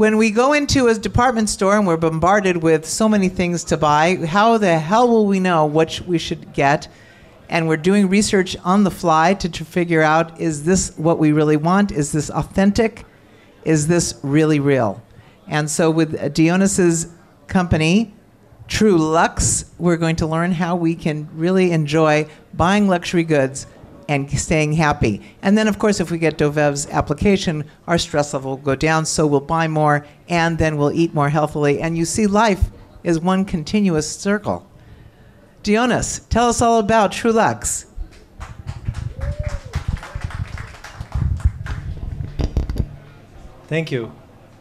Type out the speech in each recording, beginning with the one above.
when we go into a department store and we're bombarded with so many things to buy, how the hell will we know what we should get? And we're doing research on the fly to, to figure out is this what we really want? Is this authentic? Is this really real? And so, with Dionys's company, Trulux, we're going to learn how we can really enjoy buying luxury goods and staying happy. And then, of course, if we get Dovev's application, our stress level will go down, so we'll buy more and then we'll eat more healthily. And you see, life is one continuous circle. Dionis, tell us all about Trulux. Thank you.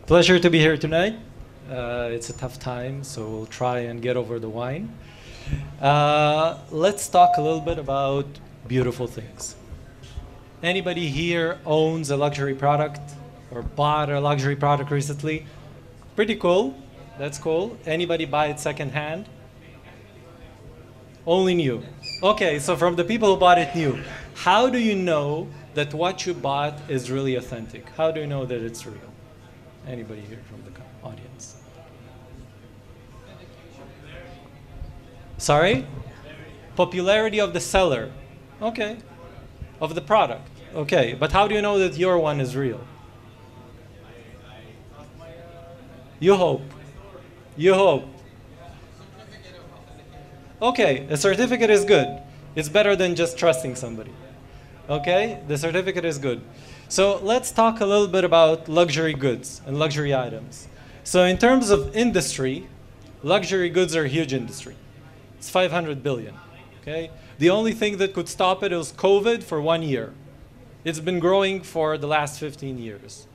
Pleasure to be here tonight. Uh, it's a tough time, so we'll try and get over the wine. Uh, let's talk a little bit about beautiful things. Anybody here owns a luxury product or bought a luxury product recently? Pretty cool. That's cool. Anybody buy it secondhand? Only new. Okay, so from the people who bought it new, how do you know that what you bought is really authentic? How do you know that it's real? Anybody here from the audience? Sorry? Popularity of the seller. Okay. Of the product. Okay, but how do you know that your one is real? You hope. You hope. Okay, a certificate is good. It's better than just trusting somebody. Okay, the certificate is good. So let's talk a little bit about luxury goods and luxury items. So in terms of industry, luxury goods are a huge industry. It's 500 billion. Okay, the only thing that could stop it was COVID for one year. It's been growing for the last 15 years.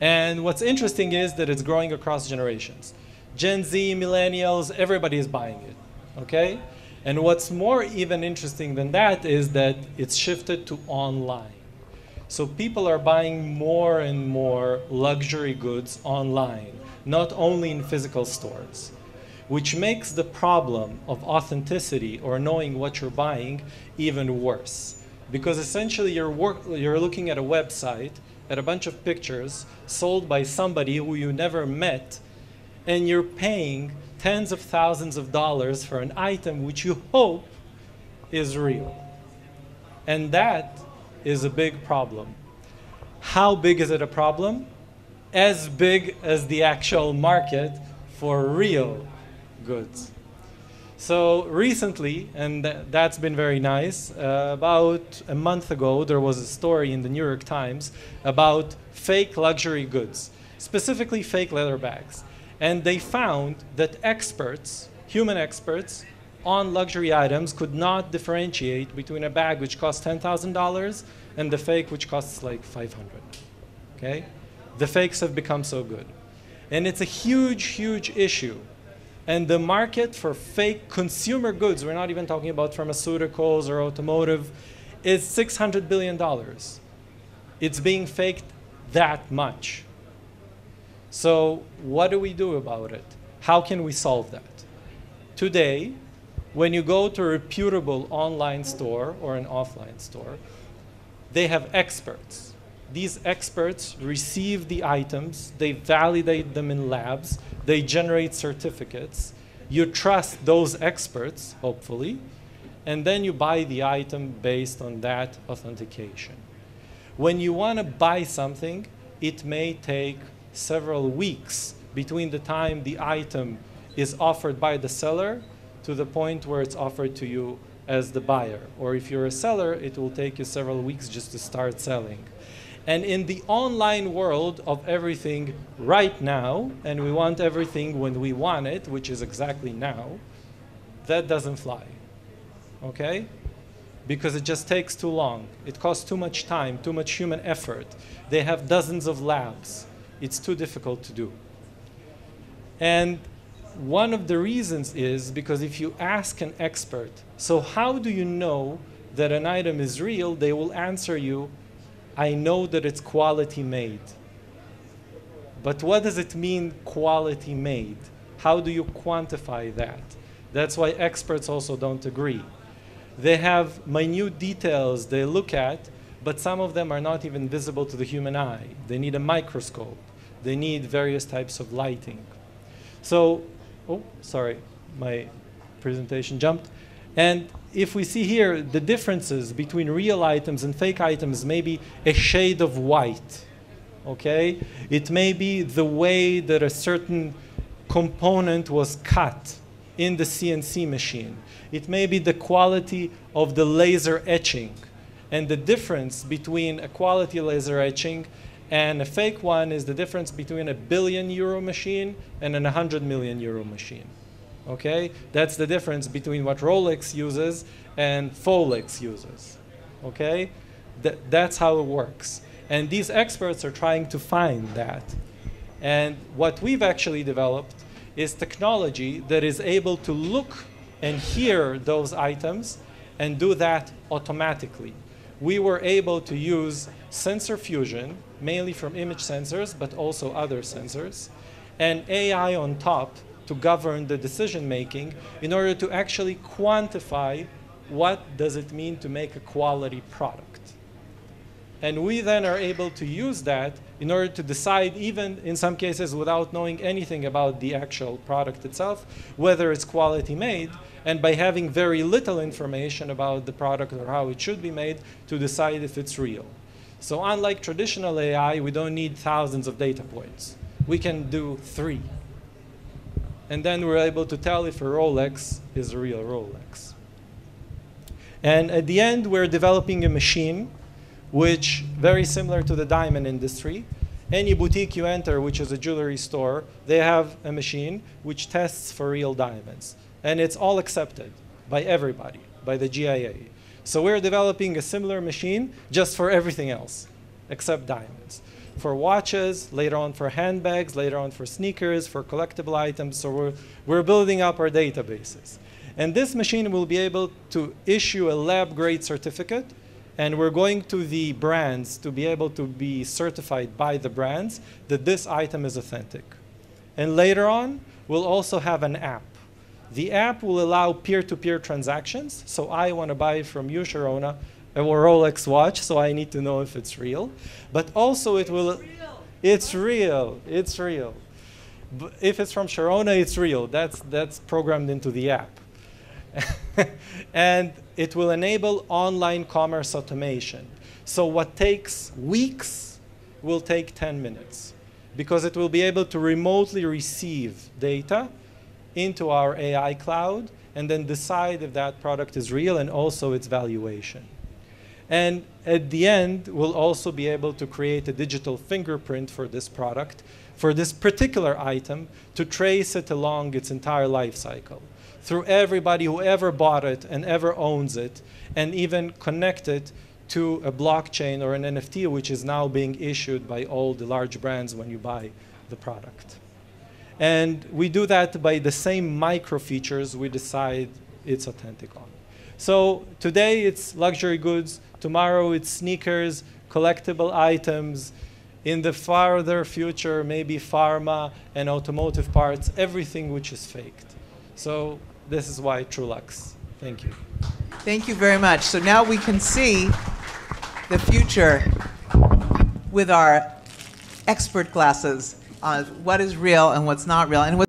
And what's interesting is that it's growing across generations. Gen Z, millennials, everybody is buying it. Okay? And what's more even interesting than that is that it's shifted to online. So people are buying more and more luxury goods online, not only in physical stores, which makes the problem of authenticity or knowing what you're buying even worse. Because essentially you're, work, you're looking at a website, at a bunch of pictures sold by somebody who you never met, and you're paying tens of thousands of dollars for an item which you hope is real. And that is a big problem. How big is it a problem? As big as the actual market for real goods. So recently, and th- that's been very nice, uh, about a month ago, there was a story in the New York Times about fake luxury goods, specifically fake leather bags. And they found that experts, human experts, on luxury items could not differentiate between a bag which costs $10,000 and the fake which costs like 500. Okay? The fakes have become so good. And it's a huge, huge issue. And the market for fake consumer goods, we're not even talking about pharmaceuticals or automotive, is $600 billion. It's being faked that much. So, what do we do about it? How can we solve that? Today, when you go to a reputable online store or an offline store, they have experts. These experts receive the items, they validate them in labs, they generate certificates. You trust those experts, hopefully, and then you buy the item based on that authentication. When you want to buy something, it may take several weeks between the time the item is offered by the seller to the point where it's offered to you as the buyer. Or if you're a seller, it will take you several weeks just to start selling. And in the online world of everything right now, and we want everything when we want it, which is exactly now, that doesn't fly. Okay? Because it just takes too long. It costs too much time, too much human effort. They have dozens of labs. It's too difficult to do. And one of the reasons is because if you ask an expert, so how do you know that an item is real? They will answer you, I know that it's quality made. But what does it mean, quality made? How do you quantify that? That's why experts also don't agree. They have minute details they look at, but some of them are not even visible to the human eye. They need a microscope. They need various types of lighting. So, oh, sorry, my presentation jumped. And if we see here the differences between real items and fake items, maybe a shade of white, okay? It may be the way that a certain component was cut in the CNC machine. It may be the quality of the laser etching. And the difference between a quality laser etching and a fake one is the difference between a billion euro machine and an 100 million euro machine. Okay? That's the difference between what Rolex uses and Folex uses. Okay? Th that's how it works. And these experts are trying to find that. And what we've actually developed is technology that is able to look and hear those items and do that automatically. We were able to use sensor fusion, mainly from image sensors, but also other sensors, and AI on top to govern the decision making in order to actually quantify what does it mean to make a quality product. And we then are able to use that in order to decide, even in some cases without knowing anything about the actual product itself, whether it's quality made, and by having very little information about the product or how it should be made, to decide if it's real. So unlike traditional AI, we don't need thousands of data points. We can do three. And then we're able to tell if a Rolex is a real Rolex. And at the end, we're developing a machine which very similar to the diamond industry. Any boutique you enter, which is a jewelry store, they have a machine which tests for real diamonds. And it's all accepted by everybody, by the GIA. So we're developing a similar machine just for everything else except diamonds. For watches, later on for handbags, later on for sneakers, for collectible items. So we're, we're building up our databases. And this machine will be able to issue a lab grade certificate and we're going to the brands to be able to be certified by the brands that this item is authentic. And later on, we'll also have an app. The app will allow peer-to-peer -peer transactions. So I want to buy from you, Sharona, a Rolex watch, so I need to know if it's real. But also it will... It's real. It's real. It's real. But if it's from Sharona, it's real. That's, that's programmed into the app. and it will enable online commerce automation. So what takes weeks will take 10 minutes because it will be able to remotely receive data into our AI cloud and then decide if that product is real and also its valuation. And at the end, we'll also be able to create a digital fingerprint for this product, for this particular item, to trace it along its entire life cycle through everybody who ever bought it and ever owns it, and even connect it to a blockchain or an NFT, which is now being issued by all the large brands when you buy the product. And we do that by the same micro features we decide it's authentic on. So today it's luxury goods, tomorrow it's sneakers, collectible items, in the farther future, maybe pharma and automotive parts, everything which is faked. So this is why Trulux. Thank you. Thank you very much. So now we can see the future with our expert glasses on what is real and what's not real. And